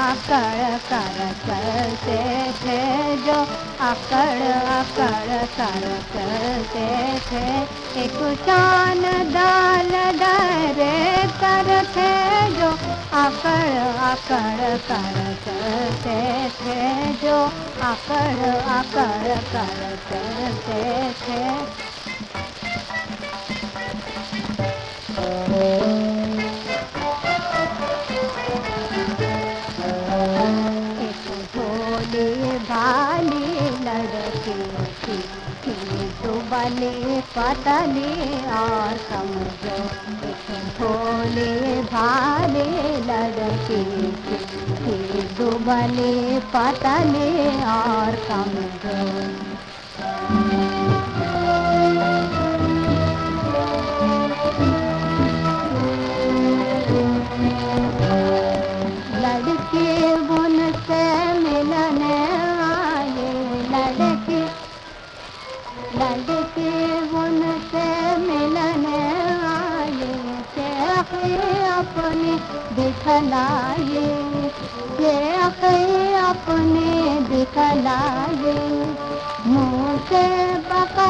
अकड़ कर चलते थे, जो अकड़ अकड़ कर चलते थे। एक शान दाल डरे कर थे, जो अकड़ अकड़ कर चलते थे, जो अकड़ अकड़ कर चलते थे। भाली तो बने पतली और समझो एक भोले भाले लड़की थी दुबले पतले और कमज़ोर लड़के दिखलाए शेख अपने दिखलाए मुँह से बका